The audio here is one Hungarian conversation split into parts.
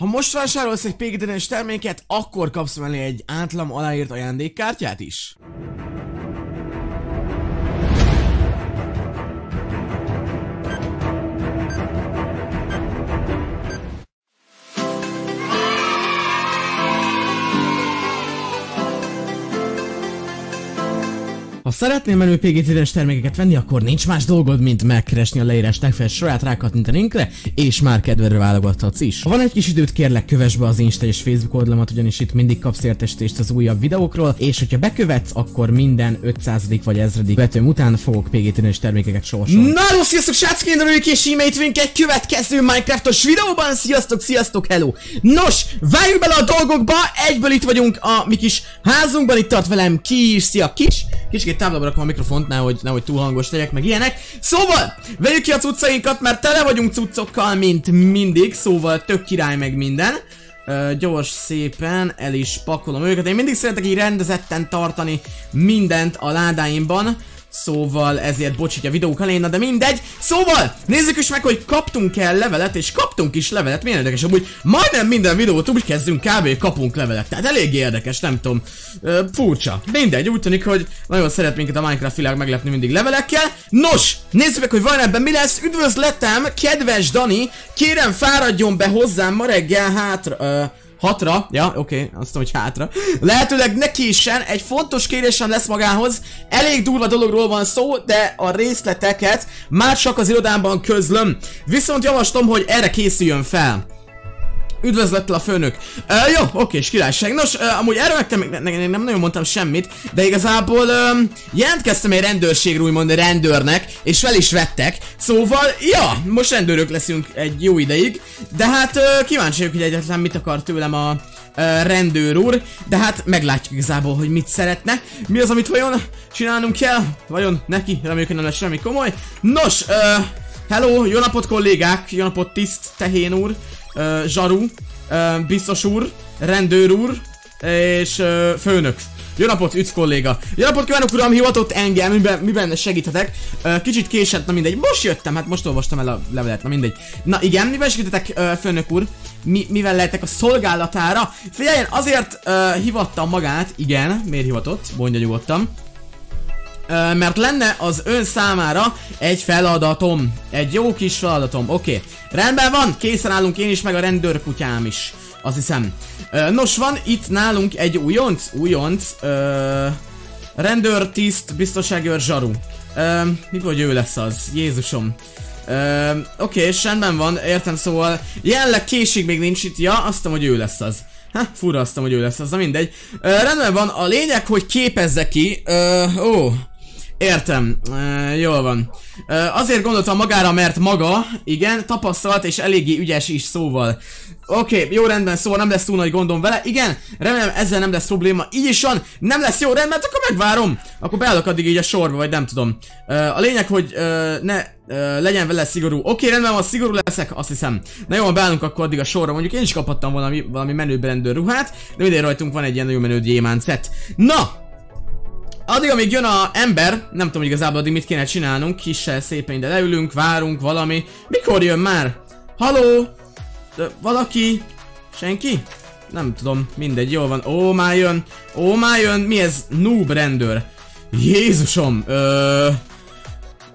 Ha most vásárolsz egy pégitenes terméket, akkor kapsz mellé egy átlam aláírt ajándékkártyát is. Szeretnél menő PGT-es termékeket venni, akkor nincs más dolgod, mint megkeresni a leírás legfeljebb sorát, rákattintani linkre, és már kedvedre válogathatsz is. Ha van egy kis időt, kérlek kövess be az Insta és Facebook oldalamat, ugyanis itt mindig kapsz értesítést az újabb videókról, és hogyha bekövetsz, akkor minden 500 vagy 1000 vetőm után fogok PGT-es termékeket sorsolni. Na, jó, sziasztok, srácok, én örülök, és egy következő Minecraftos videóban, sziasztok, sziasztok, hello! Nos, váljunk bele a dolgokba, egyből itt vagyunk a mi kis házunkban, itt tart velem Kis, szia Kis, Kicsit távolabb rakom a mikrofont, nehogy, nehogy túl hangos legyek, meg ilyenek. Szóval, vegyük ki a cuccainkat, mert tele vagyunk cuccokkal, mint mindig, szóval tök király meg minden. Uh, gyors szépen el is pakolom őket. Én mindig szeretek így rendezetten tartani mindent a ládáimban. Szóval ezért bocs, a videók elején, de mindegy. Szóval, nézzük is meg, hogy kaptunk el levelet, és kaptunk is levelet. Milyen érdekes, amúgy majdnem minden videót úgy kezdünk kb. kapunk levelet. Tehát elég érdekes, nem tudom. Ö, furcsa. Mindegy, úgy tűnik, hogy nagyon szeret minket a Minecraft világ meglepni mindig levelekkel. Nos, nézzük meg, hogy van ebben mi lesz. Üdvözletem, kedves Dani, kérem fáradjon be hozzám ma reggel hátra. Ö, Hatra, ja, oké, okay, azt mondom, hogy hátra. Lehetőleg ne késen, egy fontos kérésem lesz magához. Elég durva dologról van szó, de a részleteket már csak az irodámban közlöm. Viszont javaslom, hogy erre készüljön fel. Üdvözlettel a főnök. Uh, jó, oké, és királyság. Nos, uh, amúgy erről megtem, ne, ne, ne, nem nagyon mondtam semmit, de igazából uh, jelentkeztem egy rendőrségre, úgymond rendőrnek, és fel is vettek. Szóval, ja, most rendőrök leszünk egy jó ideig, de hát uh, kíváncsi vagyok, hogy egyetlen mit akar tőlem a uh, rendőr úr, de hát meglátjuk igazából, hogy mit szeretne. Mi az, amit vajon csinálnunk kell? Vajon neki? Reméljük, hogy nem lesz semmi komoly. Nos, uh, hello, jó napot kollégák, jó napot tiszt, tehén úr uh, zsaru, uh, biztos úr, rendőr úr, és uh, főnök. Jó napot, üdv kolléga! Jó napot kívánok uram, hivatott engem, miben, miben segíthetek? Uh, kicsit késett, na mindegy, most jöttem, hát most olvastam el a levelet, na mindegy. Na igen, miben segíthetek, uh, főnök úr? Mi, mivel lehetek a szolgálatára? Figyeljen, azért uh, hivattam magát, igen, miért hivatott? Mondja nyugodtan mert lenne az ön számára egy feladatom. Egy jó kis feladatom. Oké. Okay. Rendben van, készen állunk én is, meg a rendőrkutyám is. Azt hiszem. Nos, van itt nálunk egy újonc. Újonc. Uh, rendőrtiszt, biztonságőr zsaru. Mit vagy ő lesz az? Jézusom. Oké, okay, rendben van, értem, szóval jelenleg késik még nincs itt, ja, azt hogy ő lesz az. Ha, fura azt hogy ő lesz az, na mindegy. Uh, rendben van, a lényeg, hogy képezze ki, uh, ó, Értem, e, jól van. E, azért gondoltam magára, mert maga, igen, tapasztalat és eléggé ügyes is szóval. Oké, okay, jó rendben, szóval nem lesz túl nagy gondom vele. Igen, remélem ezzel nem lesz probléma. Így is van, nem lesz jó rendben, akkor megvárom. Akkor beállok addig így a sorba, vagy nem tudom. Uh, a lényeg, hogy uh, ne uh, legyen vele szigorú. Oké, okay, rendben van, szigorú leszek, azt hiszem. Na jó, beállunk akkor addig a sorra. Mondjuk én is kaphattam valami, valami menő rendőr ruhát, de mindig rajtunk van egy ilyen nagyon menő gyémánt. Na, Addig, amíg jön a ember, nem tudom igazából addig mit kéne csinálnunk, kissel szépen ide leülünk, várunk valami. Mikor jön már? Haló? De valaki? Senki? Nem tudom, mindegy, jól van. Ó, már jön. Ó, már jön. Mi ez? Noob rendőr. Jézusom. Ö...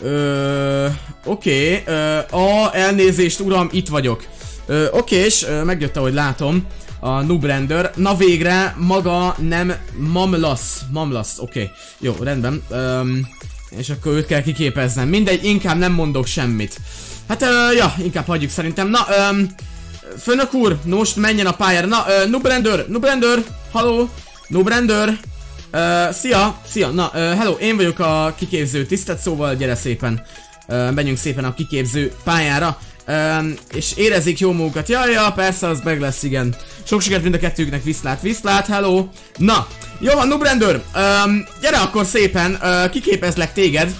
Ö... Oké. Okay. a elnézést, uram, itt vagyok. Ö, oké, és megjött, ahogy látom a noob render. Na végre maga nem mamlasz. Mamlasz, oké. Okay. Jó, rendben. Um, és akkor őt kell kiképeznem. Mindegy, inkább nem mondok semmit. Hát, uh, ja, inkább hagyjuk szerintem. Na, um, főnök úr, most menjen a pályára. Na, uh, noob render, noob render, haló, noob render. Uh, szia, szia, na, uh, hello, én vagyok a kiképző tisztet, szóval gyere szépen. Uh, menjünk szépen a kiképző pályára. Um, és érezik jó magukat. Ja, ja, persze, az meg lesz, igen. Sok sikert mind a kettőknek, viszlát, viszlát, hello. Na, jó van, Nubrendor, um, gyere akkor szépen, uh, kiképezlek téged.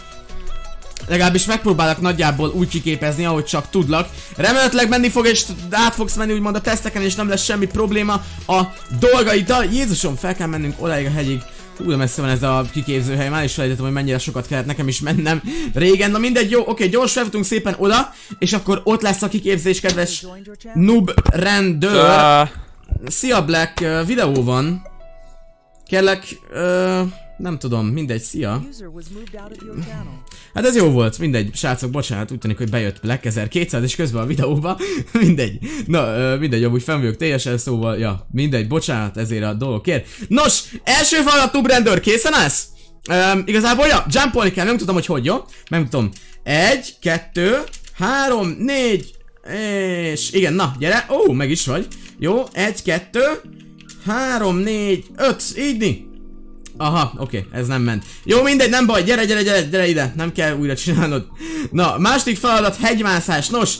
Legalábbis megpróbálok nagyjából úgy kiképezni, ahogy csak tudlak. Remélhetőleg menni fog, és át fogsz menni úgymond a teszteken, és nem lesz semmi probléma a dolgaiddal. Jézusom, fel kell mennünk odáig a hegyig. De messze van ez a kiképzőhely, már is felejtettem, hogy mennyire sokat kellett nekem is mennem régen. Na mindegy, jó, oké, gyors felfutunk szépen oda, és akkor ott lesz a kiképzés, kedves noob rendőr. Szia Black, videó van. Kérlek, uh, nem tudom, mindegy, szia. Hát ez jó volt, mindegy, srácok, bocsánat, úgy tűnik, hogy bejött Black 1200 és közben a videóba, mindegy. Na, mindegy, amúgy fenn vagyok teljesen, szóval, ja, mindegy, bocsánat ezért a dolgokért. Nos, első Noob Render, készen állsz? Um, igazából, ja, jumpolni kell, nem tudom, hogy hogy, jó? Megmutatom. Egy, kettő, három, négy, és igen, na, gyere, ó, meg is vagy. Jó, egy, kettő, három, négy, öt, így Aha, oké, okay, ez nem ment. Jó, mindegy, nem baj, gyere, gyere, gyere, gyere ide, nem kell újra csinálnod. Na, második feladat, hegymászás. Nos,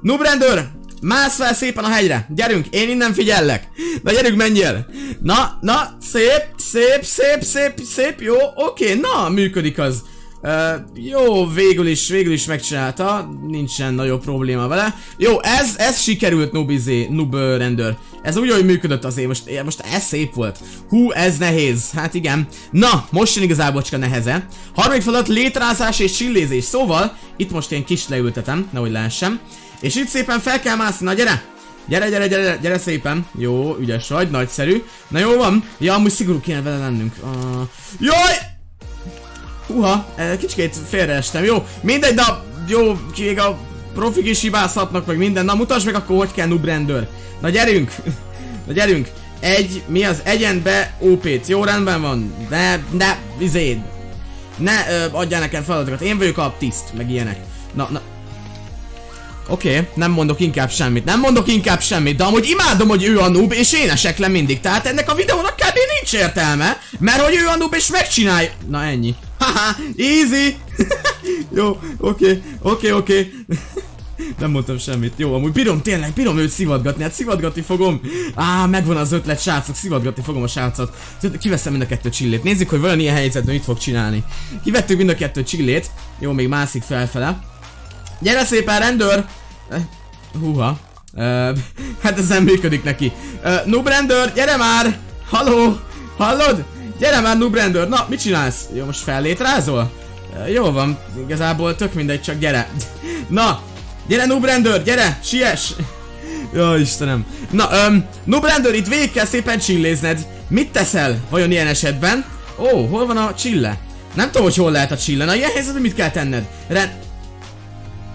Nubrendőr, mász fel szépen a hegyre. Gyerünk, én innen figyellek. Na, gyerünk, menjél. Na, na, szép, szép, szép, szép, szép, jó, oké, okay, na, működik az. Uh, jó, végül is, végül is megcsinálta, nincsen nagyobb probléma vele. Jó, ez, ez sikerült Nubizé, Nub uh, rendőr. Ez úgy, hogy működött azért, most, most ez szép volt. Hú, ez nehéz, hát igen. Na, most jön igazából csak a neheze. Harmadik feladat létrázás és csillézés, szóval itt most én kis leültetem, nehogy lehessen. És itt szépen fel kell mászni, na gyere! Gyere, gyere, gyere, gyere szépen. Jó, ügyes vagy, nagyszerű. Na jó van. Ja, amúgy szigorú kéne vele lennünk. Uh... Jaj! Húha, eh, kicsikét félreestem, jó? Mindegy, de jó, még a profik is hibázhatnak, meg minden. Na mutasd meg akkor, hogy kell noob rendőr. Na gyerünk! Na gyerünk! Egy, mi az? Egyen be OP-t. Jó, rendben van. Ne, ne, izé. Ne ö, adjál nekem feladatokat. Én vagyok a tiszt, meg ilyenek. Na, na. Oké, okay, nem mondok inkább semmit, nem mondok inkább semmit, de amúgy imádom, hogy ő a noob, és én esek le mindig, tehát ennek a videónak kb. nincs értelme, mert hogy ő a noob, és megcsinálja. Na ennyi. Haha, easy! Jó, oké, oké, oké. Nem mondtam semmit. Jó, amúgy bírom tényleg, bírom őt szivatgatni, hát szivatgatni fogom. Á, megvan az ötlet, srácok, szivatgatni fogom a srácot. Kiveszem mind a kettő csillét. Nézzük, hogy vajon ilyen helyzetben mit fog csinálni. Kivettük mind a kettő csillét. Jó, még mászik felfele. Gyere szépen, rendőr! Húha. Uh, hát ez nem működik neki. Uh, noob rendőr, gyere már! Halló! Hallod? Gyere már, noob rendőr! Na, mit csinálsz? Jó, most fellétrázol? Jó van, igazából tök mindegy, csak gyere. Na, gyere noob rendőr, gyere, siess! Jó, Istenem. Na, noob rendőr, itt végig kell szépen csillézned. Mit teszel vajon ilyen esetben? Ó, hol van a csille? Nem tudom, hogy hol lehet a csille. Na, ilyen helyzetben mit kell tenned? Ren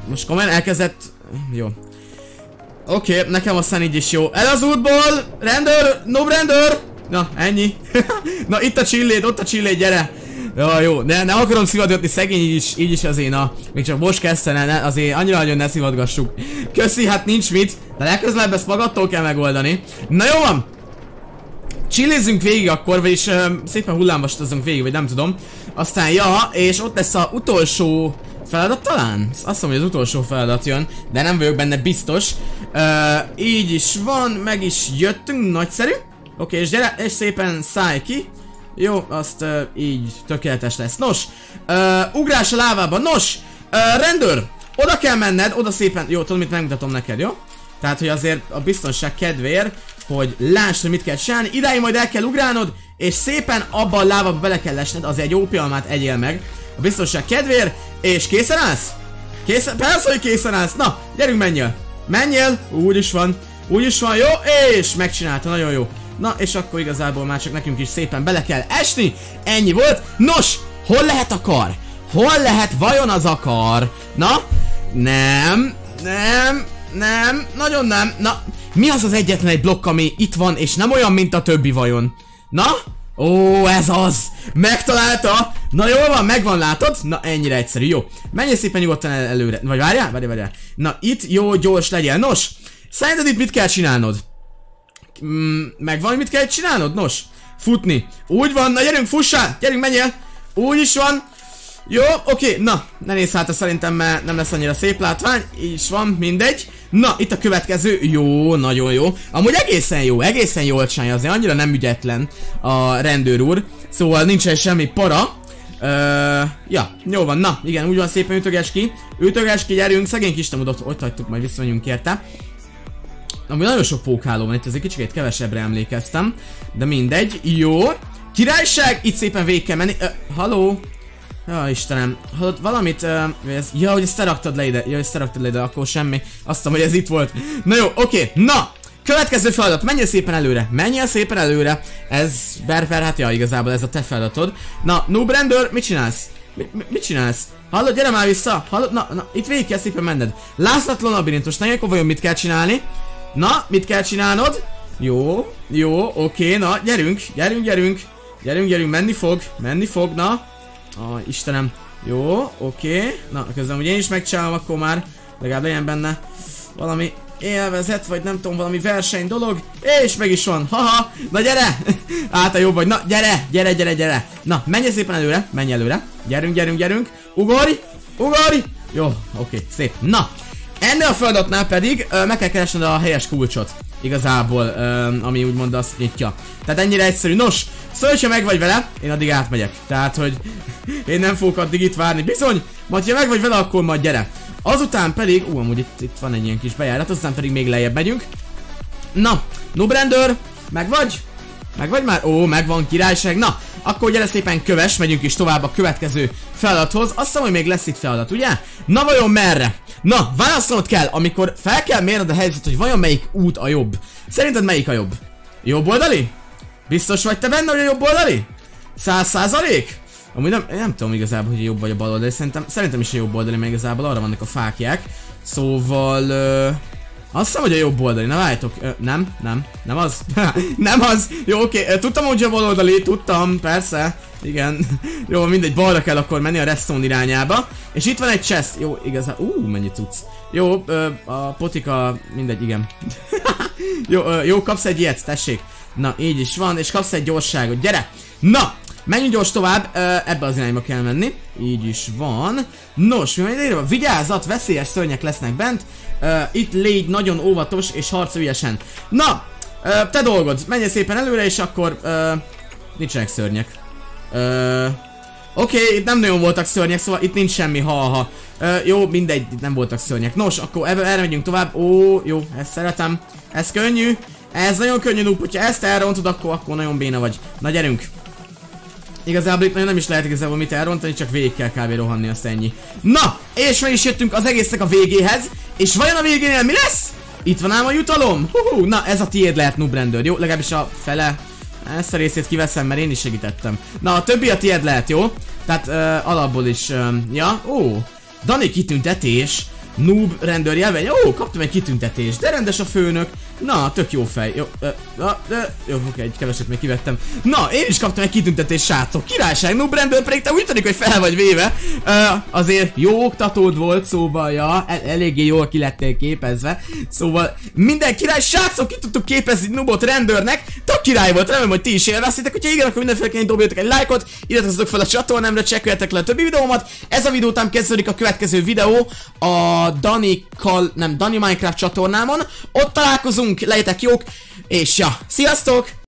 most komolyan elkezdett... Jó. Oké, okay, nekem aztán így is jó. El az útból! Rendőr! No rendőr! Na, ennyi. Na, itt a csilléd, ott a csilléd, gyere! Ja, jó, ne, ne akarom szivatgatni, szegény így is, így is azért, na. Még csak most kezdene, ne, azért annyira nagyon ne szivatgassuk. Köszi, hát nincs mit, de legközelebb ezt magattól kell megoldani. Na jó van! Csillézzünk végig akkor, vagyis uh, szépen hullámvastazunk végig, vagy nem tudom. Aztán, ja, és ott lesz a utolsó Feladat talán? Azt mondom, hogy az utolsó feladat jön, de nem vagyok benne biztos. Uh, így is van, meg is jöttünk, nagyszerű. Oké, és gyere, és szépen szállj ki. Jó, azt uh, így tökéletes lesz. Nos, uh, ugrás a lávába. Nos, uh, rendőr, oda kell menned, oda szépen, jó, tudom, mit megmutatom neked, jó? Tehát, hogy azért a biztonság kedvéért, hogy láss, hogy mit kell csinálni, idáig majd el kell ugrálnod, és szépen abban a lába bele kell lesned, az egy ópialmát egyél meg a biztonság kedvéért, és készen állsz? Készen? Persze, hogy készen állsz. Na, gyerünk menjél. Menjél, úgy is van. Úgy is van, jó? És megcsinálta, nagyon jó. Na, és akkor igazából már csak nekünk is szépen bele kell esni. Ennyi volt. Nos, hol lehet a kar? Hol lehet vajon az a kar? Na, nem, nem, nem, nagyon nem. Na, mi az az egyetlen egy blokk, ami itt van, és nem olyan, mint a többi vajon? Na? Ó, ez az! Megtalálta! Na jól van, megvan, látod? Na ennyire egyszerű, jó. Menj szépen nyugodtan el előre. Vagy várjál, várjál, várjál. Na itt jó, gyors legyen. Nos, szerinted itt mit kell csinálnod? Mm, megvan, mit kell csinálnod? Nos, futni. Úgy van, na gyerünk, fussál! Gyerünk, menjél! Úgy is van. Jó, oké, na, ne nézz hát, szerintem mert nem lesz annyira szép látvány. Így is van, mindegy. Na, itt a következő. Jó, nagyon jó. Amúgy egészen jó, egészen jól csinálja, azért annyira nem ügyetlen a rendőr úr. Szóval nincsen semmi para. Uh, ja, jó van, na, igen, úgy van szépen ütöges ki. Ütöges ki, gyerünk, szegény kis ott, ott hagytuk, majd visszamegyünk érte. Ami nagyon sok pókháló van itt, egy kicsit kevesebbre emlékeztem. De mindegy, jó. Királyság! Itt szépen végig kell menni. Ö? Ja, Istenem. Hallod, valamit, ja, hogy ezt te raktad le ide. Ja, ezt te raktad le ide, akkor semmi. Azt hogy ez itt volt. Na jó, oké. Na! Következő feladat, menjél szépen előre, menjél szépen előre. Ez, Berber, hát ja, igazából ez a te feladatod. Na, Noob Render, mit csinálsz? Mi, mi, mit csinálsz? Hallod, gyere már vissza! Hallod, na, na, itt végig kell szépen menned. Láthatatlan labirintus, na akkor vajon mit kell csinálni? Na, mit kell csinálnod? Jó, jó, oké, na, gyerünk, gyerünk, gyerünk. Gyerünk, gyerünk, menni fog, menni fog, na. Ó, Istenem. Jó, oké. Na, közben ugye én is megcsinálom, akkor már legalább legyen benne valami élvezet, vagy nem tudom, valami verseny dolog. És meg is van. Haha, na gyere! Át a jobb vagy. Na, gyere, gyere, gyere, gyere. Na, menj szépen előre, menj előre. Gyerünk, gyerünk, gyerünk. Ugorj, ugorj. Jó, oké, szép. Na, ennél a feladatnál pedig ö, meg kell keresned a helyes kulcsot. Igazából, ö, ami úgymond azt nyitja. Tehát ennyire egyszerű. Nos, Szóval, hogyha meg vagy vele, én addig átmegyek. Tehát, hogy én nem fogok addig itt várni. Bizony, majd ha meg vagy vele, akkor majd gyere. Azután pedig, ú, amúgy itt, itt van egy ilyen kis bejárat, azután pedig még lejjebb megyünk. Na, Nubrender, meg vagy? Meg vagy már? Ó, megvan királyság. Na, akkor gyere szépen köves, megyünk is tovább a következő feladathoz. Azt hiszem, hogy még lesz itt feladat, ugye? Na vajon merre? Na, válaszolnod kell, amikor fel kell mérned a helyzet, hogy vajon melyik út a jobb. Szerinted melyik a jobb? Jobb oldali? Biztos vagy te benne, hogy a jobb oldali? Száz százalék? Amúgy nem, nem tudom igazából, hogy a jobb vagy a bal oldali, szerintem, szerintem is a jobb oldali, mert igazából arra vannak a fákják. Szóval... Ö, azt hiszem, hogy a jobb oldali, na várjátok, ö, nem, nem, nem az, nem az, jó oké, okay. tudtam, hogy a bal oldali, tudtam, persze, igen, jó, mindegy, balra kell akkor menni a redstone irányába, és itt van egy chest, jó, igazán, ú, mennyi cucc, jó, ö, a potika, mindegy, igen, jó, ö, jó, kapsz egy ilyet, tessék, Na, így is van, és kapsz egy gyorságot. Gyere! Na! Menjünk gyors tovább, ebbe az irányba kell menni. Így is van. Nos, mi van írva? Vigyázat, veszélyes szörnyek lesznek bent. Itt légy nagyon óvatos és harc ügyesen. Na! te dolgod, menj szépen előre, és akkor... nincsenek szörnyek. Oké, okay, itt nem nagyon voltak szörnyek, szóval itt nincs semmi, ha-ha. jó, mindegy, nem voltak szörnyek. Nos, akkor ebbe, erre megyünk tovább. Ó, jó, ezt szeretem. Ez könnyű. Ez nagyon könnyű noob, hogyha ezt elrontod, akkor, akkor nagyon béna vagy. Na gyerünk! Igazából itt nagyon nem is lehet igazából mit elrontani, csak végig kell kb. rohanni, azt ennyi. Na! És meg is jöttünk az egésznek a végéhez. És vajon a végénél mi lesz? Itt van ám a jutalom! Huhu, na ez a tiéd lehet Noob Render, jó? Legalábbis a fele. Ezt a részét kiveszem, mert én is segítettem. Na, a többi a tiéd lehet, jó? Tehát uh, alapból is, uh, ja? Ó, Dani kitüntetés. Noob rendőr jelve. Jó, kaptam egy kitüntetést, de rendes a főnök. Na, tök jó fej. Jó, ö, na, de, jó, oké, egy keveset még kivettem. Na, én is kaptam egy kitüntetést, srácok. Királyság, noob rendőr pedig te úgy tűnik, hogy fel vagy véve. Ö, azért jó oktatód volt, szóval, ja, el, eléggé jól ki lettél képezve. Szóval minden király, srácok, ki tudtuk képezni noobot rendőrnek. Tök király volt, remélem, hogy ti is élveztétek. Hogyha igen, akkor mindenféleképpen dobjatok egy lájkot, iratkozzatok fel a csatornámra, csekkoljátok le a többi videómat. Ez a videó után kezdődik a következő videó a Dani Kal, nem, Dani Minecraft csatornámon. Ott találkozunk, legyetek jók, és ja, sziasztok!